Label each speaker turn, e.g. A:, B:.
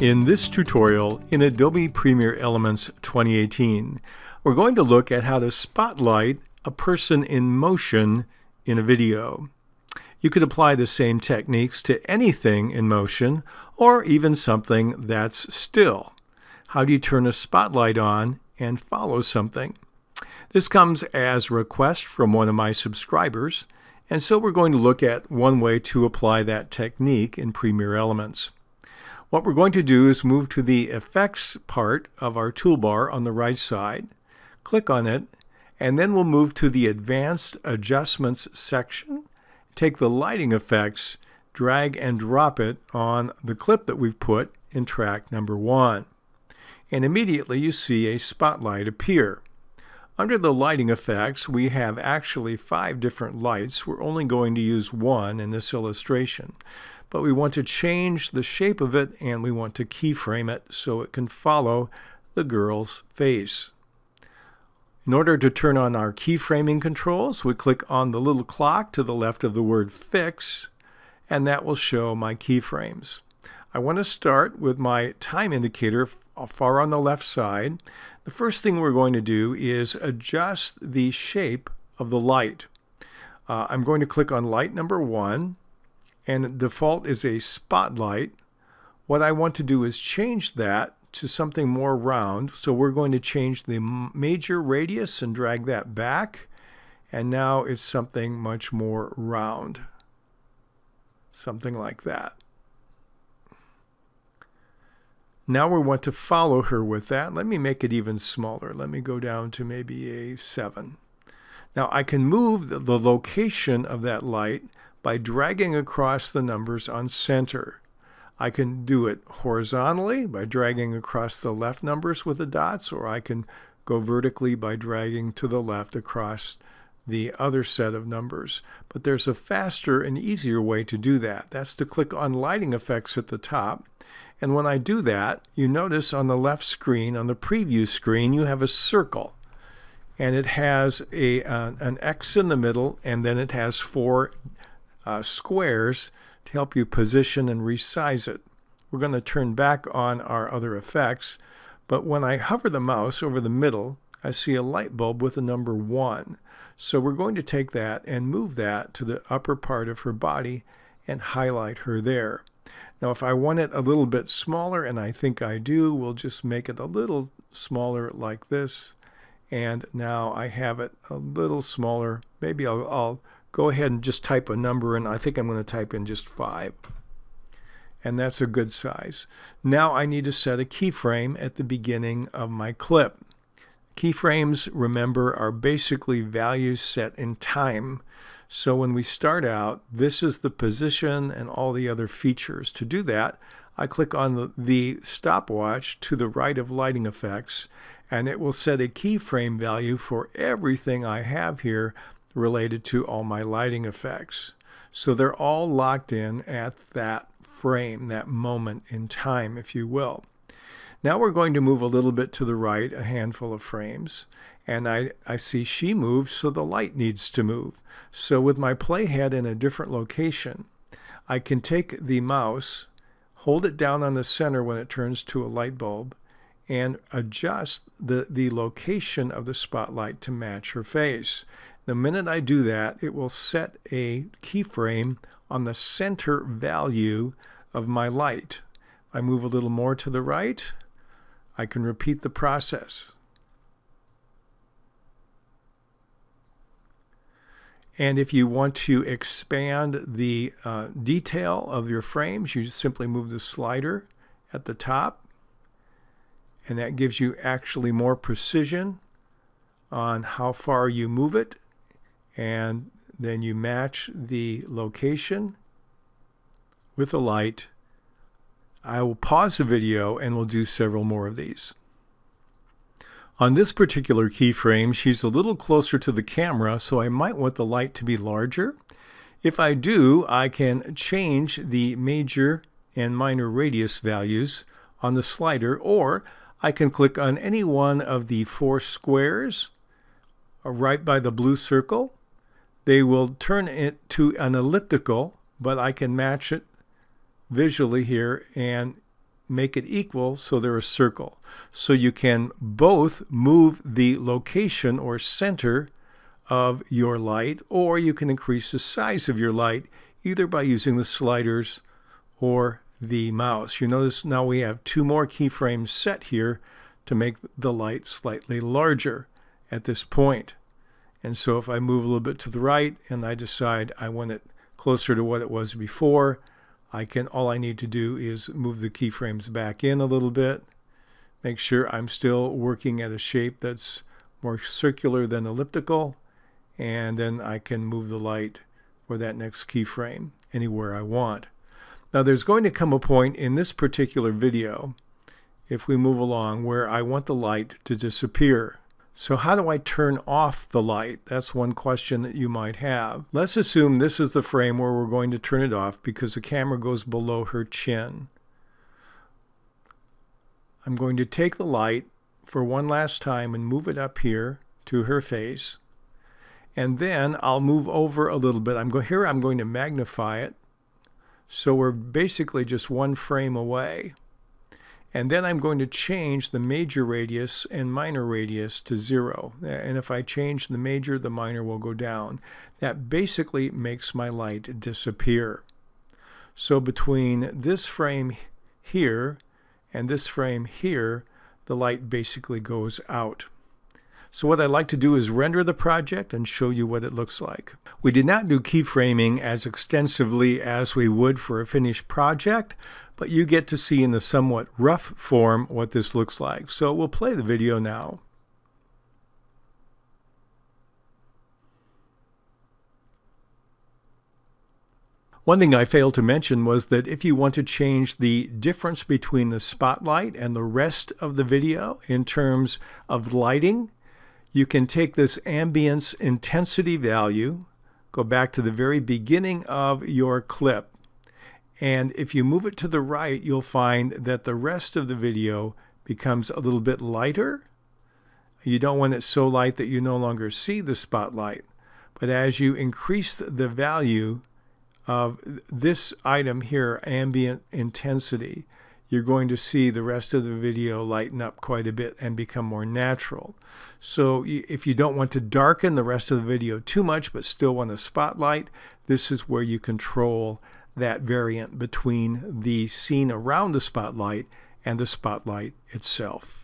A: In this tutorial in Adobe Premiere Elements 2018, we're going to look at how to spotlight a person in motion in a video. You could apply the same techniques to anything in motion or even something that's still. How do you turn a spotlight on and follow something? This comes as a request from one of my subscribers, and so we're going to look at one way to apply that technique in Premiere Elements. What we're going to do is move to the Effects part of our toolbar on the right side, click on it, and then we'll move to the Advanced Adjustments section, take the lighting effects, drag and drop it on the clip that we've put in track number one. And immediately you see a spotlight appear. Under the lighting effects, we have actually five different lights. We're only going to use one in this illustration but we want to change the shape of it and we want to keyframe it so it can follow the girl's face. In order to turn on our keyframing controls, we click on the little clock to the left of the word fix, and that will show my keyframes. I want to start with my time indicator far on the left side. The first thing we're going to do is adjust the shape of the light. Uh, I'm going to click on light number one, and default is a spotlight. What I want to do is change that to something more round. So we're going to change the major radius and drag that back. And now it's something much more round. Something like that. Now we want to follow her with that. Let me make it even smaller. Let me go down to maybe a 7. Now I can move the location of that light by dragging across the numbers on center. I can do it horizontally by dragging across the left numbers with the dots, or I can go vertically by dragging to the left across the other set of numbers. But there's a faster and easier way to do that. That's to click on lighting effects at the top. And when I do that, you notice on the left screen, on the preview screen, you have a circle. And it has a, uh, an X in the middle, and then it has four uh, squares to help you position and resize it. We're going to turn back on our other effects, but when I hover the mouse over the middle, I see a light bulb with a number 1. So we're going to take that and move that to the upper part of her body and highlight her there. Now if I want it a little bit smaller, and I think I do, we'll just make it a little smaller like this. And now I have it a little smaller. Maybe I'll, I'll go ahead and just type a number and I think I'm going to type in just 5. And that's a good size. Now I need to set a keyframe at the beginning of my clip. Keyframes, remember, are basically values set in time. So when we start out, this is the position and all the other features. To do that, I click on the, stopwatch to the right of lighting effects, and it will set a keyframe value for everything I have here related to all my lighting effects. So they're all locked in at that frame, that moment in time, if you will. Now we're going to move a little bit to the right, a handful of frames, and I, I see she moves, so the light needs to move. So with my playhead in a different location, I can take the mouse, hold it down on the center when it turns to a light bulb, and adjust the, the location of the spotlight to match her face. The minute I do that, it will set a keyframe on the center value of my light. I move a little more to the right, I can repeat the process. And if you want to expand the uh, detail of your frames, you simply move the slider at the top, and that gives you actually more precision on how far you move it and then you match the location with the light. I will pause the video and we'll do several more of these. On this particular keyframe, she's a little closer to the camera, so I might want the light to be larger. If I do, I can change the major and minor radius values on the slider, or I can click on any one of the four squares uh, right by the blue circle they will turn it to an elliptical, but I can match it visually here and make it equal so they're a circle. So you can both move the location or center of your light, or you can increase the size of your light either by using the sliders or the mouse. You notice now we have two more keyframes set here to make the light slightly larger at this point. And so if I move a little bit to the right and I decide I want it closer to what it was before, I can all I need to do is move the keyframes back in a little bit, make sure I'm still working at a shape that's more circular than elliptical, and then I can move the light for that next keyframe anywhere I want. Now there's going to come a point in this particular video, if we move along, where I want the light to disappear. So how do I turn off the light? That's one question that you might have. Let's assume this is the frame where we're going to turn it off because the camera goes below her chin. I'm going to take the light for one last time and move it up here to her face. And then I'll move over a little bit. I'm go here I'm going to magnify it so we're basically just one frame away. And then I'm going to change the major radius and minor radius to zero. And if I change the major, the minor will go down. That basically makes my light disappear. So between this frame here and this frame here, the light basically goes out. So what I'd like to do is render the project and show you what it looks like. We did not do keyframing as extensively as we would for a finished project, but you get to see in the somewhat rough form what this looks like. So we'll play the video now. One thing I failed to mention was that if you want to change the difference between the spotlight and the rest of the video in terms of lighting, you can take this ambience intensity value, go back to the very beginning of your clip, and if you move it to the right, you'll find that the rest of the video becomes a little bit lighter. You don't want it so light that you no longer see the spotlight. But as you increase the value of this item here, ambient intensity, you're going to see the rest of the video lighten up quite a bit and become more natural. So if you don't want to darken the rest of the video too much but still want a spotlight, this is where you control that variant between the scene around the spotlight and the spotlight itself.